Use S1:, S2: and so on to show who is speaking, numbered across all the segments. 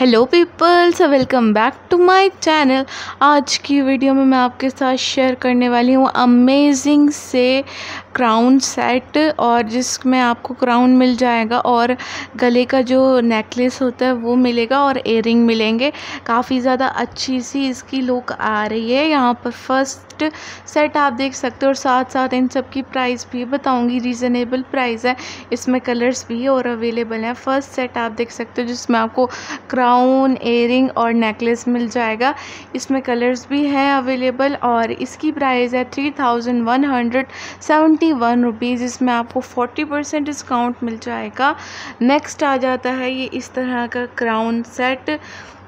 S1: Hello peoples welcome back to my channel आज की video में मैं आपके साथ शेयर करने वाली हूँ अमेजिंग से क्राउन सेट और जिसमें आपको क्राउन मिल जाएगा, और गले का जो नेकलेस होता है वो मिलेगा, और एयरिंग मिलेंगे। काफ़ी ज़्यादा अच्छी सी इसकी लुक आ रही है। यहाँ पर फ़र्स्ट सेट आप देख सकते हो, और साथ साथ इन सब की प्राइस भी बताऊँगी। रीज़नेबल प्राइस है। इसमें कलर्स भी और अवेलेबल हैं। फ़र्स्ट सेट आप देख सकते हो, जिसमें आपको क्राउन एयरिंग और नेकलेस मिल जाएगा। इसमें कलर्स भी हैं अवेलेबल और इसकी प्राइस है three thousand one hundred seventy one rupees इसमें आपको फोर्टी परसेंट डिस्काउंट मिल जाएगा। नेक्स्ट आ जाता है ये इस तरह का क्राउन सेट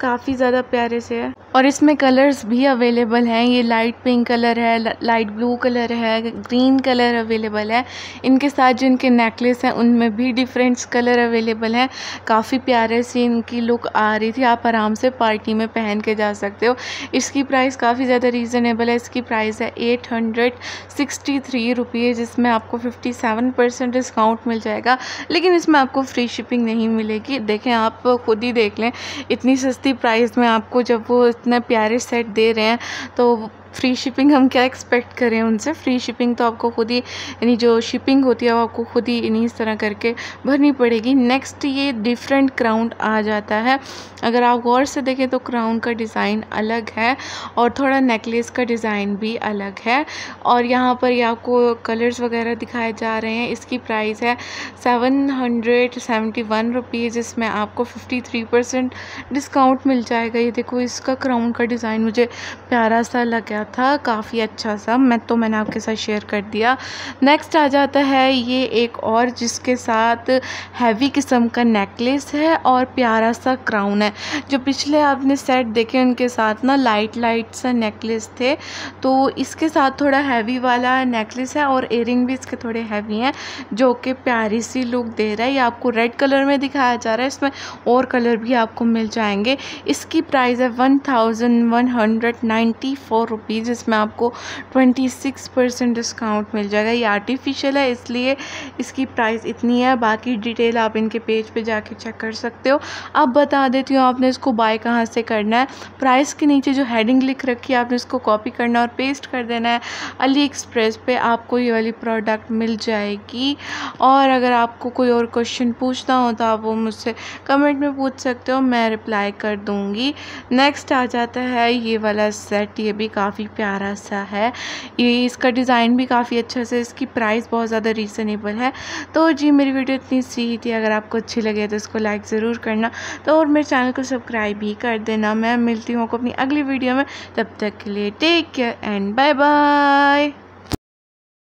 S1: काफ़ी ज़्यादा प्यारे से है। और इसमें कलर्स भी अवेलेबल हैं। ये लाइट पिंक कलर है लाइट ब्लू कलर है ग्रीन कलर अवेलेबल है। इनके साथ जो इनके नेकलेस हैं, उनमें भी डिफरेंट्स कलर अवेलेबल हैं। काफ़ी प्यारे से इनकी लुक आ रही थी। आप आराम से पार्टी में पहन के जा सकते हो। इसकी प्राइस काफ़ी ज़्यादा रीज़नेबल है। इसकी प्राइस है eight hundred sixty three rupees जिसमें आपको फिफ्टी सेवन परसेंट डिस्काउंट मिल जाएगा। लेकिन इसमें आपको फ्री शिपिंग नहीं मिलेगी। देखें, आप खुद ही देख लें। इतनी सस्ती प्राइस में आपको जब वो इतने प्यारे सेट दे रहे हैं तो फ्री शिपिंग हम क्या एक्सपेक्ट करें उनसे? फ्री शिपिंग तो आपको खुद ही, यानी जो शिपिंग होती है वो आपको खुद ही इन्हीं इस तरह करके भरनी पड़ेगी। नेक्स्ट ये डिफरेंट क्राउन आ जाता है। अगर आप गौर से देखें तो क्राउन का डिज़ाइन अलग है और थोड़ा नेकलेस का डिज़ाइन भी अलग है। और यहाँ पर ये आपको कलर्स वगैरह दिखाए जा रहे हैं। इसकी प्राइस है seven hundred seventy one rupees इसमें आपको फिफ्टी थ्री परसेंट डिस्काउंट मिल जाएगा। ये देखो, इसका क्राउन का डिज़ाइन मुझे प्यारा सा लगा था, काफ़ी अच्छा सा। मैं तो मैंने आपके साथ शेयर कर दिया। नेक्स्ट आ जाता है ये एक और, जिसके साथ हैवी किस्म का नेकलेस है और प्यारा सा क्राउन है। जो पिछले आपने सेट देखे, उनके साथ ना लाइट लाइट सा नेकलेस थे। तो इसके साथ थोड़ा हैवी वाला नेकलेस है और एयरिंग भी इसके थोड़े हैवी हैं, जो कि प्यारी सी लुक दे रहा है। ये आपको रेड कलर में दिखाया जा रहा है। इसमें और कलर भी आपको मिल जाएँगे। इसकी प्राइस है one thousand one hundred ninety four इसमें आपको ट्वेंटी सिक्स परसेंट डिस्काउंट मिल जाएगा। ये आर्टिफिशियल है, इसलिए इसकी प्राइस इतनी है। बाकी डिटेल आप इनके पेज पे जाके चेक कर सकते हो। अब बता देती हूँ, आपने इसको बाय कहाँ से करना है? प्राइस के नीचे जो हेडिंग लिख रखी है, आपने इसको कॉपी करना और पेस्ट कर देना है। अली एक्सप्रेस पे आपको ये वाली प्रोडक्ट मिल जाएगी। और अगर आपको कोई और क्वेश्चन पूछना हो तो आप वो मुझसे कमेंट में पूछ सकते हो, मैं रिप्लाई कर दूँगी। नेक्स्ट आ जाता है ये वाला सेट ये भी काफ़ी प्यारा प्यारा सा है। ये इसका डिज़ाइन भी काफ़ी अच्छा से इसकी प्राइस बहुत ज़्यादा रीज़नेबल है। तो जी, मेरी वीडियो इतनी सी थी, अगर आपको अच्छी लगे तो इसको लाइक ज़रूर करना। तो और मेरे चैनल को सब्सक्राइब भी कर देना। मैं मिलती हूँ आपको अपनी अगली वीडियो में। तब तक के लिए take care and bye bye